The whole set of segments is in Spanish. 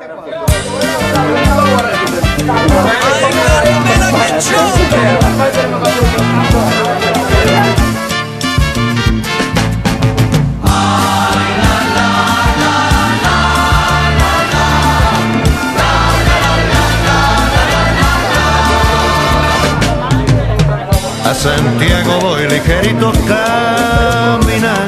A Santiago voy ligerito caminando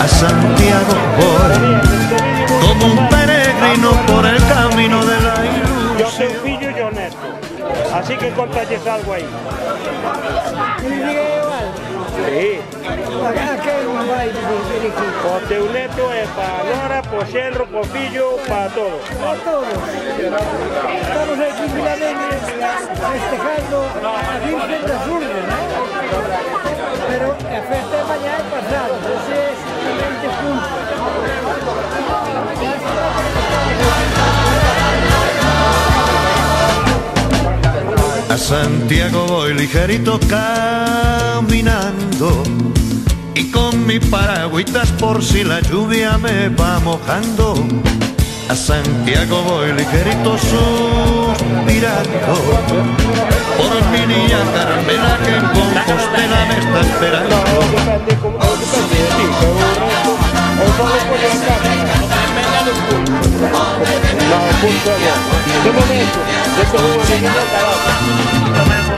a Santiago voy, como un peregrino por el camino de la Yo ilusión. soy fillo y honesto. Así que contalles algo aí. Sí. O teu neto é para Nora, para xenro, para fillo, para todo. a todos. Estamos aquí finalmente festejando a Virgen das Urdes, ¿no? Pero festa de mañana é pasado, A Santiago voy ligerito caminando y con mi paragüitas por si la lluvia me va mojando. A Santiago voy ligerito suspirando por mi niña Carmela que en Compostela me está esperando.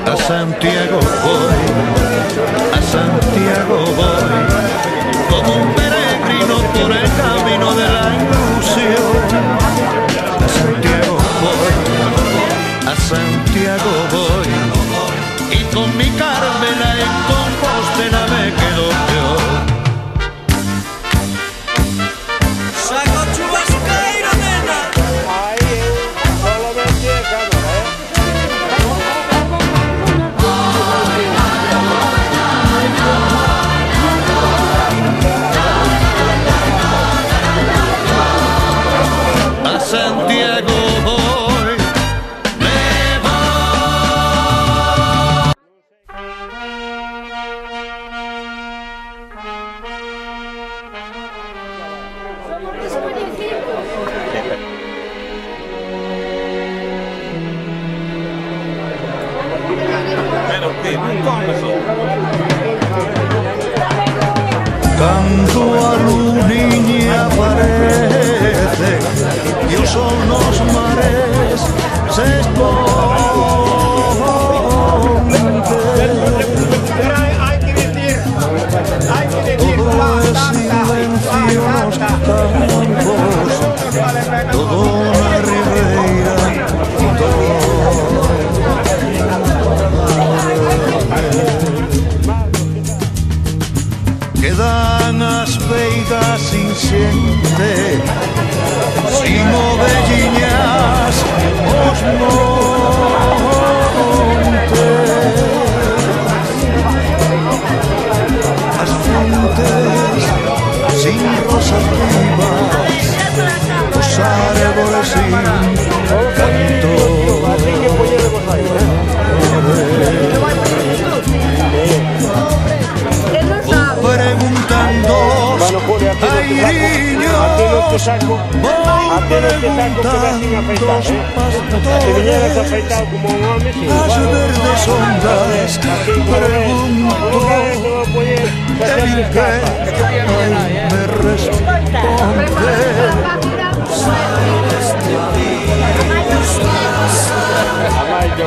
A Santiago voy, a Santiago voy, como un peregrino por el camino de la ilusión. 里放的手。y el sol nos mares se esposa. quedan as veigas sin xente Simo velliñas os moros te saco. A ti no te saco. Que vas sin afeitar, preguntando eh? Se viñeras afeitado como un home, sí. As verdes ondas Así como ves, pregunto poñer que me responde Amai, yo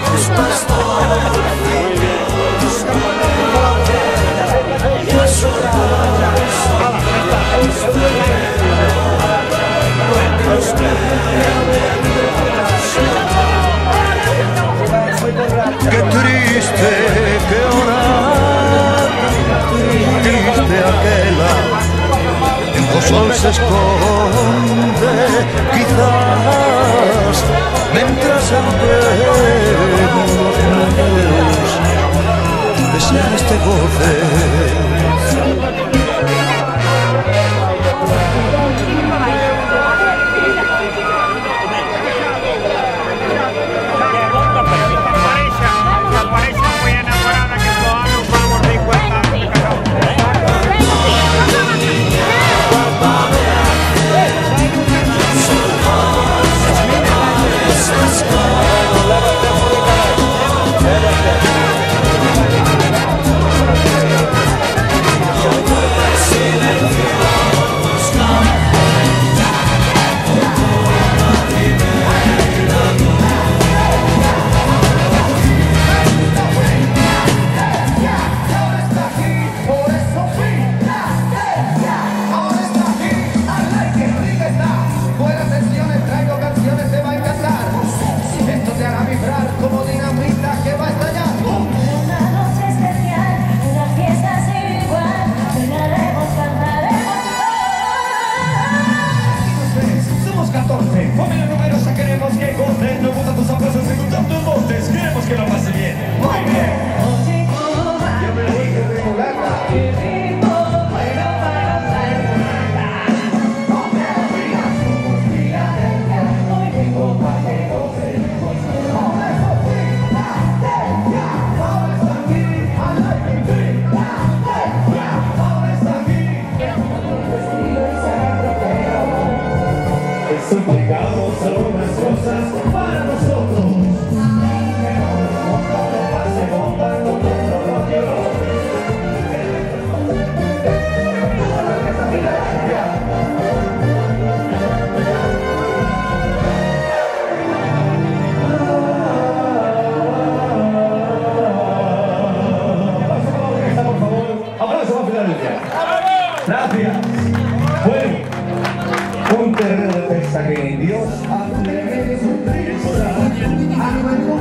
se esconde quizás mientras en pleno los números desean este goce. Suplicamos algunas cosas para nosotros. Anima